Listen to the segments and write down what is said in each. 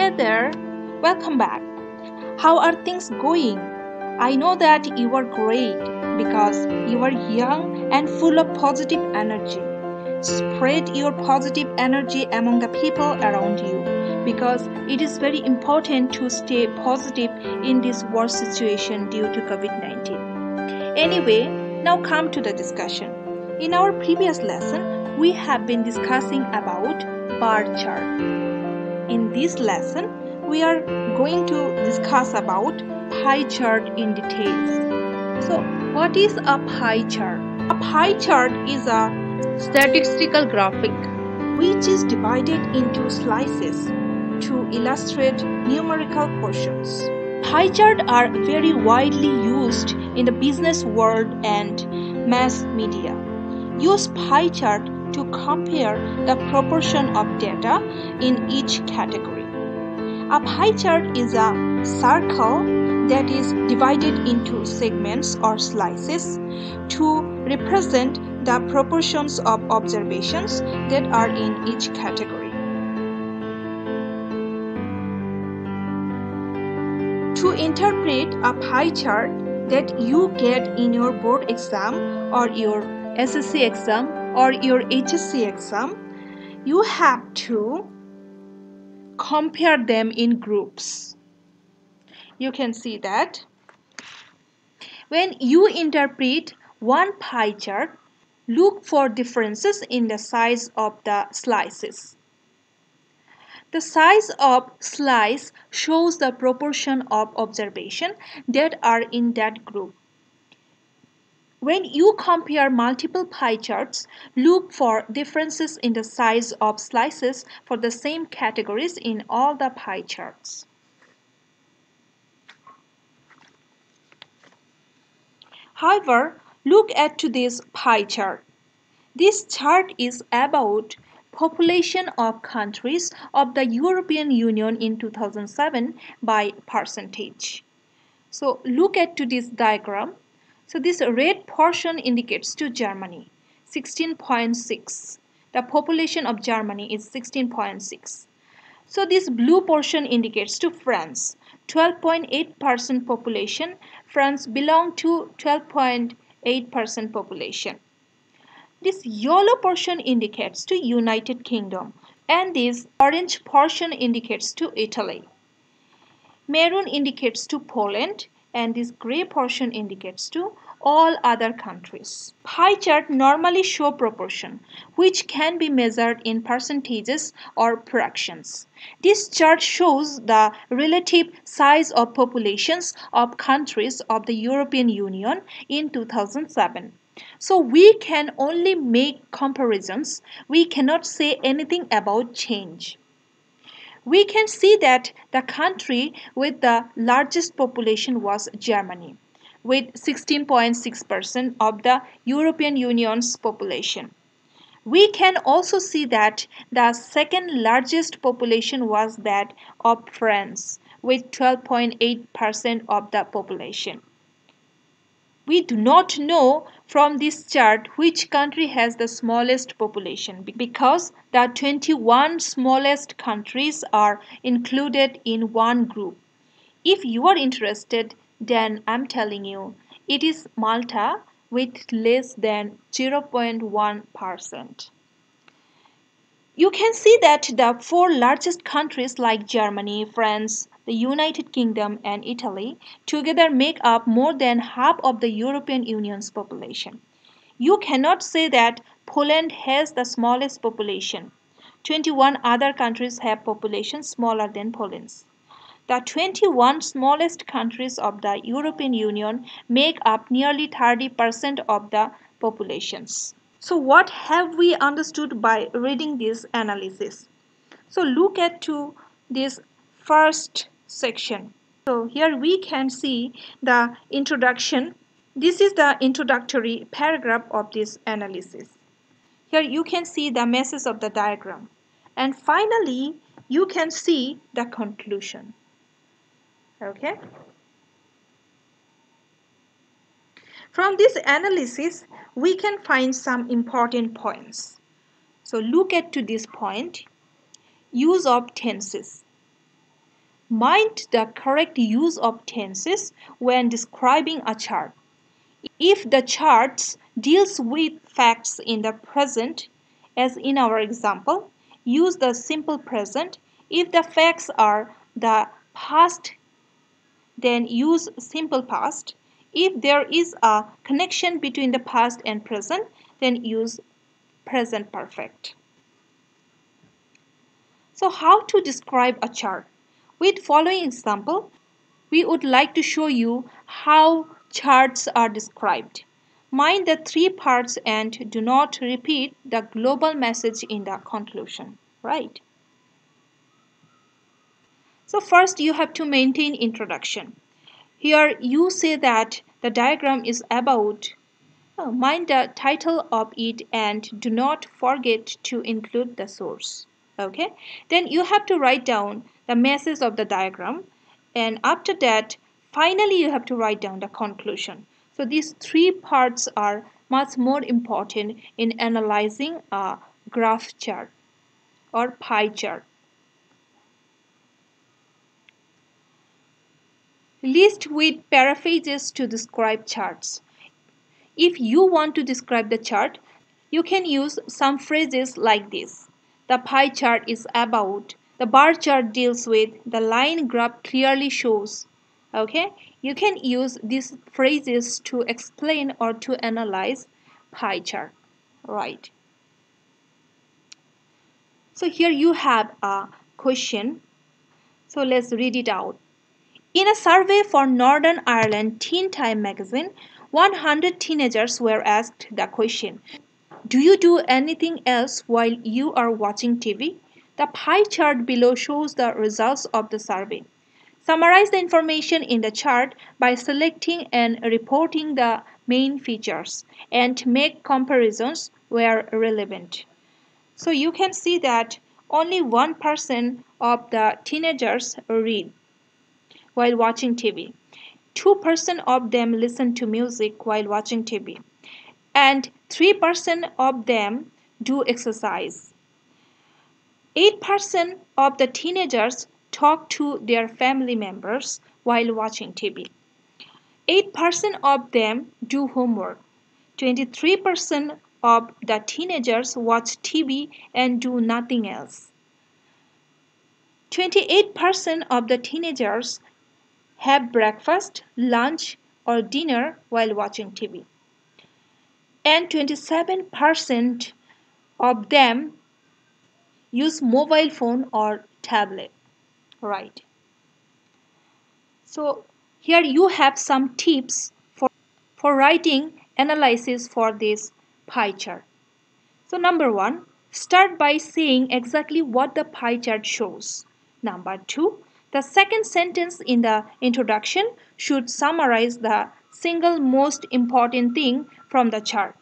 Hey there, welcome back. How are things going? I know that you are great because you are young and full of positive energy. Spread your positive energy among the people around you because it is very important to stay positive in this worst situation due to COVID 19. Anyway, now come to the discussion. In our previous lesson, we have been discussing about bar chart in this lesson, we are going to discuss about pie chart in details. So, what is a pie chart? A pie chart is a statistical graphic which is divided into slices to illustrate numerical portions. Pie charts are very widely used in the business world and mass media. Use pie chart to compare the proportion of data in each category. A pie chart is a circle that is divided into segments or slices to represent the proportions of observations that are in each category. To interpret a pie chart that you get in your board exam or your SSC exam or your HSC exam, you have to compare them in groups. You can see that when you interpret one pie chart, look for differences in the size of the slices. The size of slice shows the proportion of observation that are in that group. When you compare multiple pie charts, look for differences in the size of slices for the same categories in all the pie charts. However, look at today's pie chart. This chart is about population of countries of the European Union in 2007 by percentage. So look at to this diagram. So this red portion indicates to Germany, 16.6. The population of Germany is 16.6. So this blue portion indicates to France, 12.8% population. France belong to 12.8% population. This yellow portion indicates to United Kingdom and this orange portion indicates to Italy. Maroon indicates to Poland and this gray portion indicates to all other countries. Pie chart normally show proportion which can be measured in percentages or fractions. This chart shows the relative size of populations of countries of the European Union in 2007. So we can only make comparisons. We cannot say anything about change we can see that the country with the largest population was Germany with 16.6% of the European Union's population. We can also see that the second largest population was that of France with 12.8% of the population. We do not know from this chart which country has the smallest population because the 21 smallest countries are included in one group. If you are interested, then I'm telling you, it is Malta with less than 0.1%. You can see that the four largest countries like Germany, France, the United Kingdom and Italy together make up more than half of the European Union's population. You cannot say that Poland has the smallest population. 21 other countries have populations smaller than Poland's. The 21 smallest countries of the European Union make up nearly 30% of the populations. So what have we understood by reading this analysis? So look at to this first section. So here we can see the introduction. This is the introductory paragraph of this analysis. Here you can see the message of the diagram. And finally, you can see the conclusion. Okay. From this analysis, we can find some important points. So look at to this point, use of tenses. Mind the correct use of tenses when describing a chart. If the chart deals with facts in the present, as in our example, use the simple present. If the facts are the past, then use simple past. If there is a connection between the past and present, then use present perfect. So how to describe a chart? With following example, we would like to show you how charts are described. Mind the three parts and do not repeat the global message in the conclusion, right? So first you have to maintain introduction. Here you say that the diagram is about uh, mind the title of it and do not forget to include the source. Okay, then you have to write down the message of the diagram and after that finally you have to write down the conclusion. So these three parts are much more important in analyzing a graph chart or pie chart. List with paraphrases to describe charts. If you want to describe the chart, you can use some phrases like this. The pie chart is about, the bar chart deals with, the line graph clearly shows. Okay, you can use these phrases to explain or to analyze pie chart. Right. So here you have a question. So let's read it out. In a survey for Northern Ireland Teen Time magazine, 100 teenagers were asked the question Do you do anything else while you are watching TV? The pie chart below shows the results of the survey. Summarize the information in the chart by selecting and reporting the main features and make comparisons where relevant. So you can see that only 1% of the teenagers read while watching TV. 2% of them listen to music while watching TV. And 3% of them do exercise. 8% of the teenagers talk to their family members while watching TV. 8% of them do homework. 23% of the teenagers watch TV and do nothing else. 28% of the teenagers have breakfast, lunch, or dinner while watching TV. And 27% of them use mobile phone or tablet. Right. So here you have some tips for, for writing analysis for this pie chart. So number one, start by saying exactly what the pie chart shows. Number two, the second sentence in the introduction should summarize the single most important thing from the chart.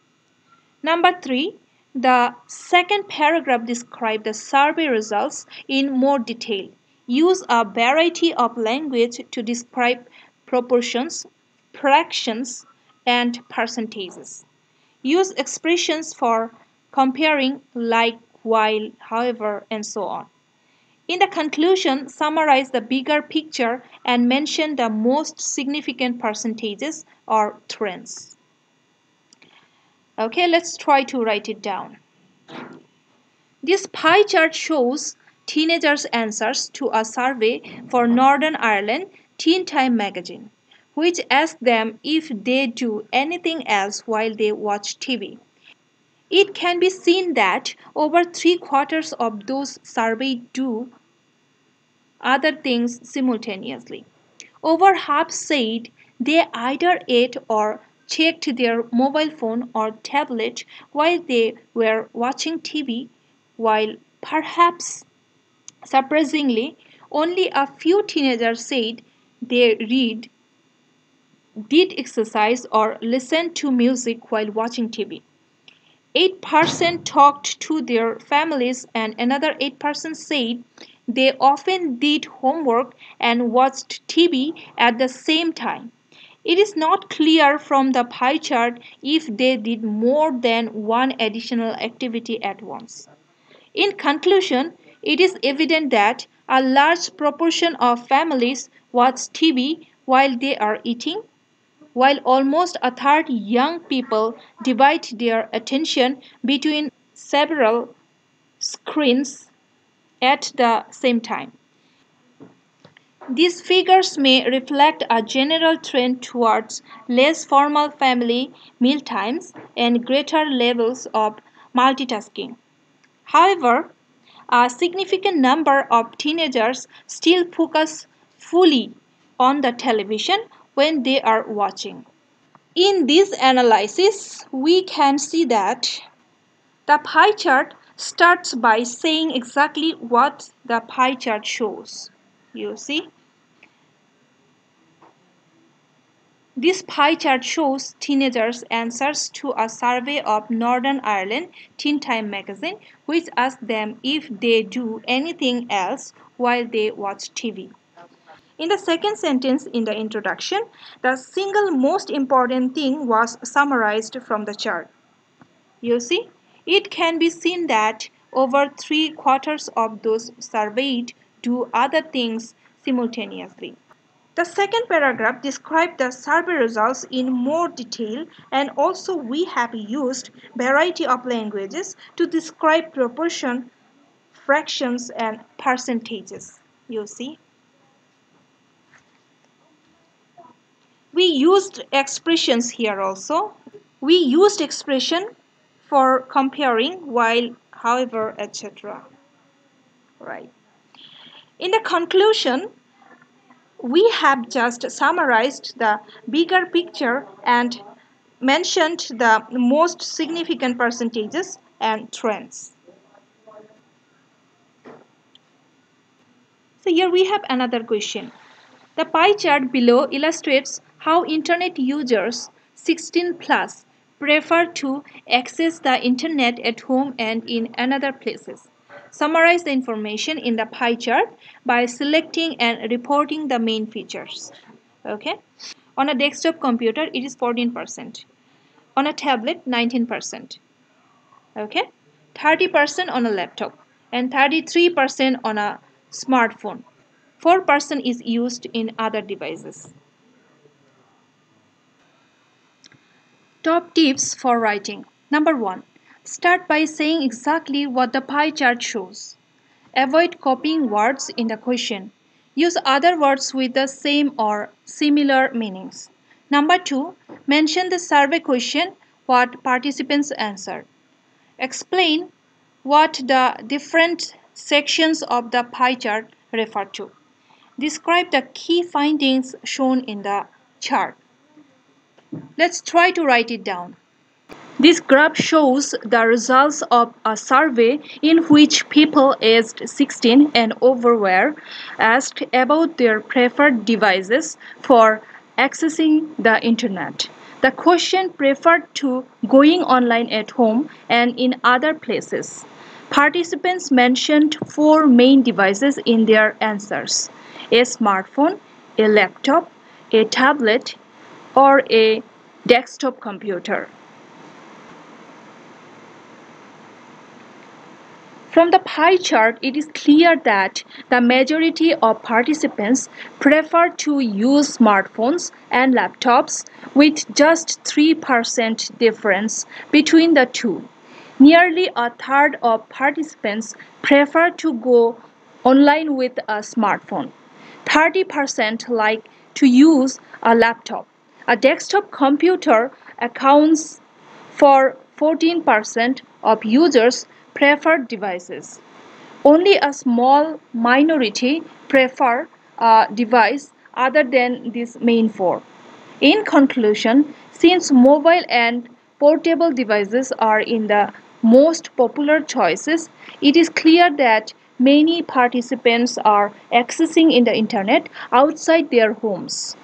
Number three, the second paragraph describes the survey results in more detail. Use a variety of language to describe proportions, fractions, and percentages. Use expressions for comparing like, while, however, and so on. In the conclusion, summarize the bigger picture and mention the most significant percentages or trends. Okay, let's try to write it down. This pie chart shows teenagers' answers to a survey for Northern Ireland Teen Time magazine, which asked them if they do anything else while they watch TV. It can be seen that over three quarters of those surveyed do other things simultaneously. Over half said they either ate or checked their mobile phone or tablet while they were watching TV, while perhaps surprisingly, only a few teenagers said they read, did exercise, or listened to music while watching TV. 8% talked to their families, and another 8% said they often did homework and watched TV at the same time. It is not clear from the pie chart if they did more than one additional activity at once. In conclusion, it is evident that a large proportion of families watch TV while they are eating, while almost a third young people divide their attention between several screens at the same time. These figures may reflect a general trend towards less formal family mealtimes and greater levels of multitasking. However, a significant number of teenagers still focus fully on the television when they are watching. In this analysis, we can see that the pie chart starts by saying exactly what the pie chart shows. You see? This pie chart shows teenagers' answers to a survey of Northern Ireland Teen Time magazine, which asked them if they do anything else while they watch TV. In the second sentence in the introduction, the single most important thing was summarized from the chart. You see, it can be seen that over three quarters of those surveyed do other things simultaneously. The second paragraph describes the survey results in more detail and also we have used variety of languages to describe proportion, fractions and percentages. You see. We used expressions here also. We used expression for comparing while however etc. Right. In the conclusion, we have just summarized the bigger picture and mentioned the most significant percentages and trends. So here we have another question. The pie chart below illustrates how internet users 16 plus prefer to access the internet at home and in another places. Summarize the information in the pie chart by selecting and reporting the main features. Okay. On a desktop computer, it is 14%. On a tablet, 19%. Okay. 30% on a laptop and 33% on a smartphone. 4% is used in other devices. Top tips for writing. Number 1. Start by saying exactly what the pie chart shows. Avoid copying words in the question. Use other words with the same or similar meanings. Number 2. Mention the survey question, what participants answered. Explain what the different sections of the pie chart refer to. Describe the key findings shown in the chart. Let's try to write it down. This graph shows the results of a survey in which people aged 16 and over were asked about their preferred devices for accessing the internet. The question preferred to going online at home and in other places. Participants mentioned four main devices in their answers a smartphone, a laptop, a tablet, or a desktop computer. From the pie chart, it is clear that the majority of participants prefer to use smartphones and laptops with just 3% difference between the two. Nearly a third of participants prefer to go online with a smartphone. 30% like to use a laptop. A desktop computer accounts for 14% of users preferred devices. Only a small minority prefer a device other than these main four. In conclusion, since mobile and portable devices are in the most popular choices, it is clear that many participants are accessing in the internet outside their homes.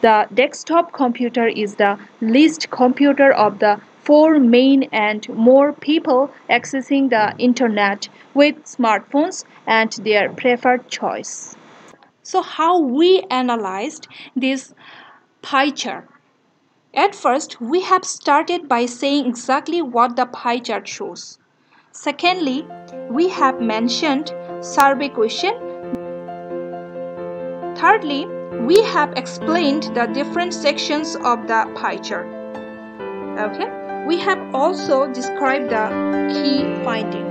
The desktop computer is the least computer of the four main and more people accessing the internet with smartphones and their preferred choice. So how we analyzed this pie chart? At first, we have started by saying exactly what the pie chart shows. Secondly, we have mentioned survey question Thirdly, we have explained the different sections of the pie chart. Okay, we have also described the key finding.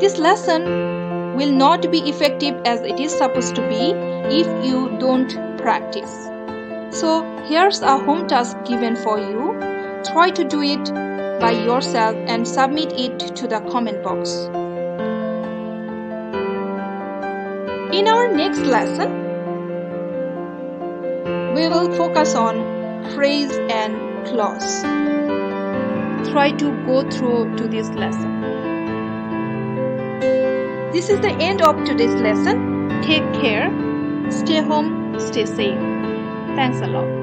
This lesson will not be effective as it is supposed to be if you don't practice. So here's a home task given for you. Try to do it by yourself and submit it to the comment box. In our next lesson, we will focus on phrase and clause. Try to go through to this lesson. This is the end of today's lesson. Take care, stay home, stay safe. Thanks a lot.